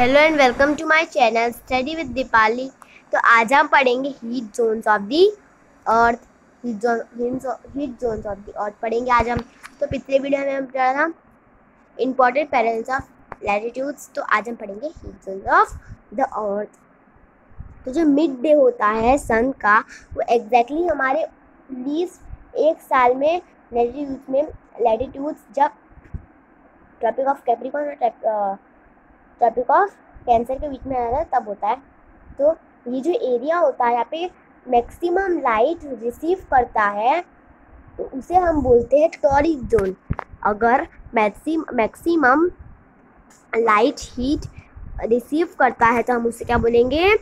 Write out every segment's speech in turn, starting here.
Hello and welcome to my channel study with Deepali तो आज हम पढ़ेंगे heat zones of the earth heat zone zones of the earth पढ़ेंगे आज हम। तो पिछले वीडियो में हम पढ़ा था इंपॉर्टेंट पैरेंट्स ऑफ़ लैटिट्यूड्स तो आज हम पढ़ेंगे heat zones of the earth तो जो मिड डे होता है सन का, वो एग्जैक्टली exactly हमारे लीस्ट एक साल में लैटिट्यूड्स में लैटिट्यूड्स जब tropic of Capricorn tropic of Cancer के बीच में आ रहा है तब होता है। तो ये जो एरिया होता है, यहाँ पे मैक्सिमम लाइट रिसीव करता है तो उसे हम बोलते हैं टॉरिक जोन अगर maxim maximum light heat receive करता है तो हम उसे क्या बोलेंगे?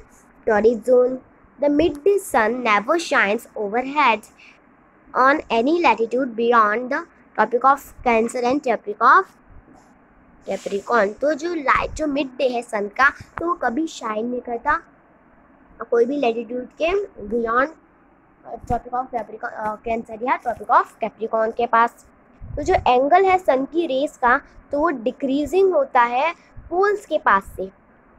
Torrid zone the mid sun never shines overhead on any latitude beyond the topic of Cancer and topic of Capricorn तो जो लाइट जो मिड डे है सन का तो वो कभी शाइन नहीं करता। कोई भी लेटीट्यूड के beyond tropic of Capricorn Cancer या ट्रॉपिक ऑफ़ कैप्रिकॉन के पास। तो जो एंगल है सन की रेस का तो वो डिक्रीजिंग होता है पोल्स के पास से।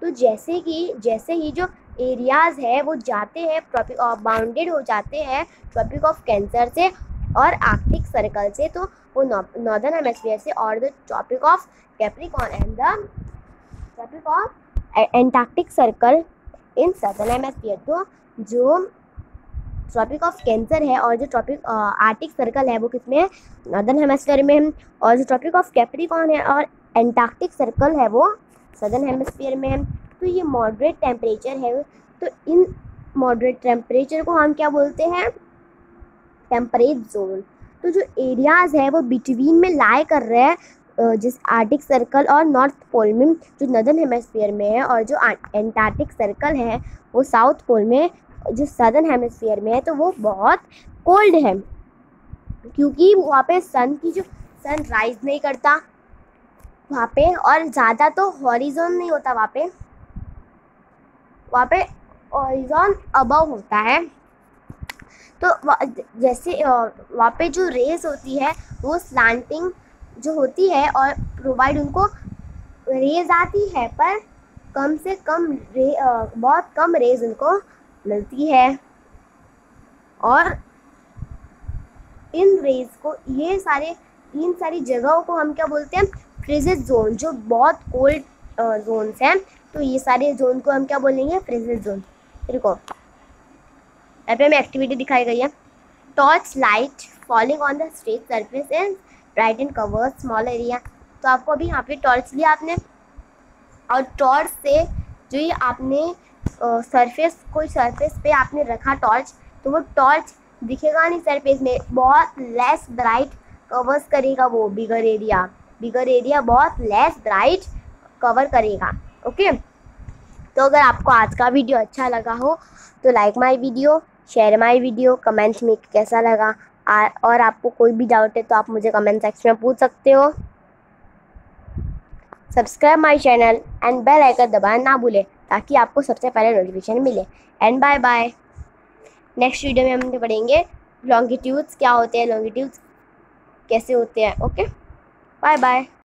तो जैसे कि, जैसे ही जो एरियाज़ है, वो जाते हैं ट्रॉपिक बाउंडेड हो जाते हैं ट्रॉपिक ऑफ़ कैंसर से और आर्कटिक सर्कल से तो वो नॉर्दर्न हेमस्फीयर से, और the tropic of Capricorn and the topic of Antarctic circle in southern hemisphere तो जो ट्रॉपिक ऑफ़ कैंसर है, और जो ट्रॉपिक आर्टिक सर्कल है, वो किसमें है? नॉर्दर्न हेमस्फीयर में और जो ट्रॉपिक ऑफ़ कैप्रिकॉन है, और एंटार्क्टिक सर्कल है, वो सदर्न हेमस्फीयर में है। तो ये मॉडरेट टेम्परेचर है। तो इन मॉडरेट टेम्परेचर को हम क्या बोलते हैं? टेम्परेट जोन तो जो एरियाज़ है, वो बिटवीन में लाई कर रहे हैं जिस आर्टिक सर्कल और नॉर्थ पोल में, जो नदर्न हेमस्फीयर में है और जो एंटार्टिक सर्कल है, वो साउथ पोल में, जो सदर्न हेमस्फीयर में है तो वो बहुत कोल्ड है. क्योंकि वहाँ पे सन की जो सन राइज नहीं करता वहाँ पे और ज़्यादा तो हॉरिजॉन नहीं होता वहाँ पे. वहाँ पे हॉरिजॉन अबव होता है. तो जैसे वहाँ पे जो रेस होती है, वो स्लांटिंग जो होती है और प्रोवाइड उनको रेज आती है, पर कम से कम रे बहुत कम रेज उनको मिलती है। और इन रेज को, ये सारे, इन सारी जगहों को हम क्या बोलते हैं? फ्रिजेज जोन जो बहुत कोल्ड जोन्स हैं तो ये सारे जोन को हम क्या बोलेंगे? फ्रिजेज जोन देखो यहाँ पे हमें एक्टिविटी दिखाई गई है। Torch light falling on the straight surface and bright and cover small area तो आपको अभी यहाँ पे टॉर्च लिया आपने। और टॉर्च से जो ये आपने सरफेस कोई सरफेस पे आपने रखा टॉर्च तो वो टॉर्च दिखेगा नहीं सरफेस में। बहुत लेस ब्राइट कवर्स करेगा वो बिगर एरिया बिगर एरिया बहुत लेस ब्राइट कवर करेगा। ओके तो अगर आपको आज का वीडियो अच्छा लगा हो तो like my video share my video comments में कैसा लगा? आ, और आपको कोई भी डाउट है तो आप मुझे कमेंट सेक्शन में पूछ सकते हो। Subscribe my channel and bell icon दबाना ना भूलें ताकि आपको सबसे पहले नोटिफिकेशन मिले। And bye bye next video में हम पढ़ेंगे लॉन्गिट्यूड्स क्या होते हैं? लॉन्गिट्यूड्स कैसे होते हैं? Okay bye bye